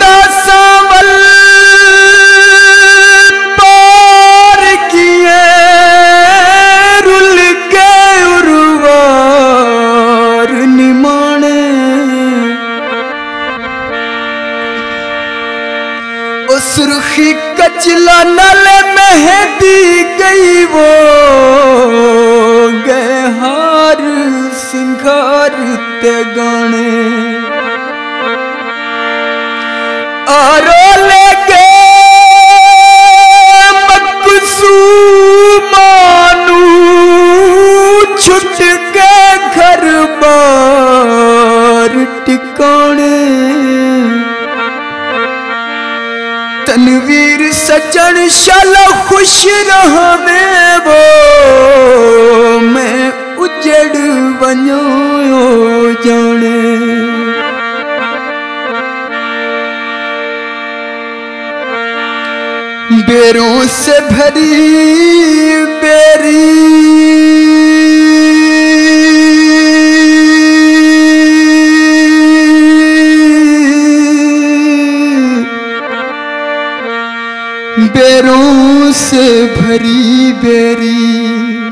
दासावल पार किए, रुल के उर्वार निमाणे। उस रुखी कचला नल मेहदी गई वो गए हार सिंगार ते गाने बार टिकाने तनवीर सजन शल खुश रहवे वो। मैं उजड़ वञो जाने बेरों से भरी बेरी। बेरों से भरी बेरी।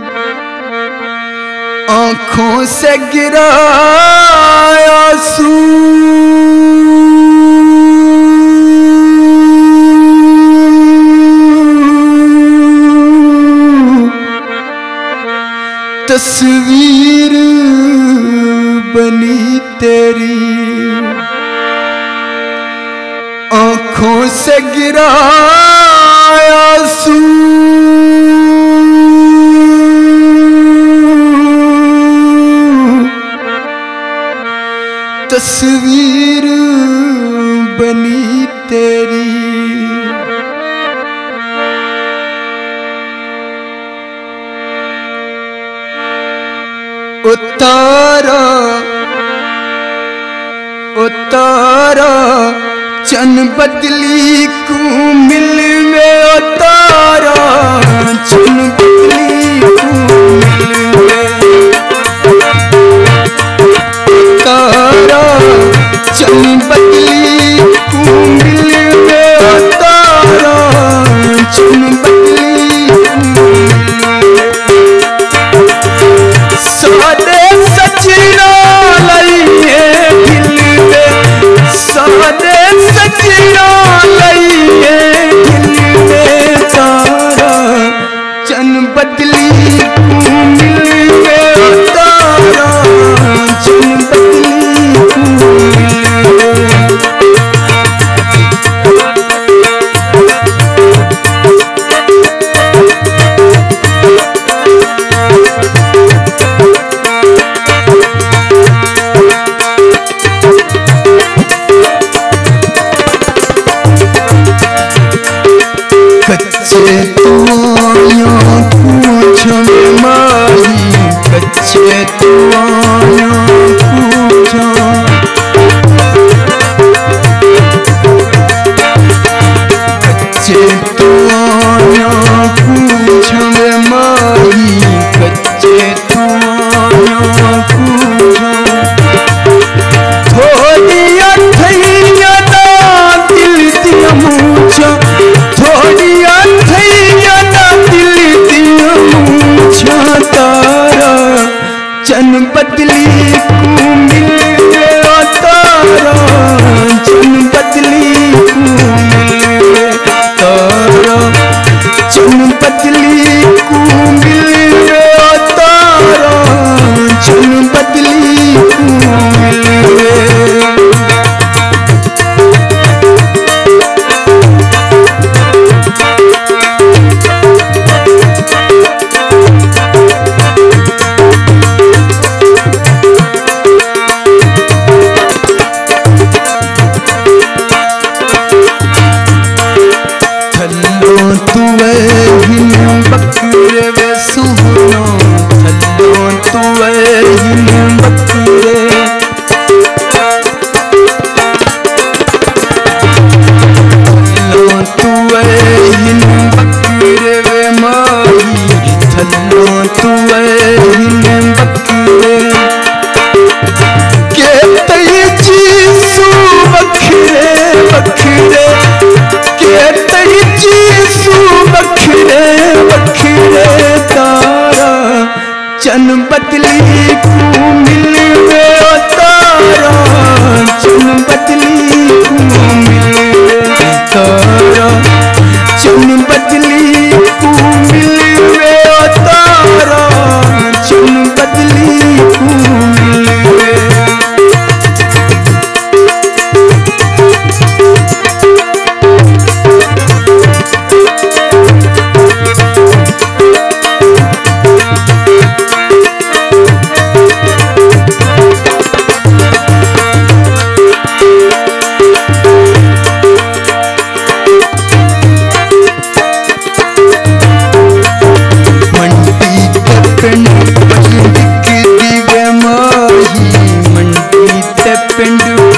आँखों से गिरा आँसू तस्वीर बनी तेरी। आँखों से गिरा तस्वीर बनी तेरी। उतारा उतारा चन बदली को मिल में उतारा?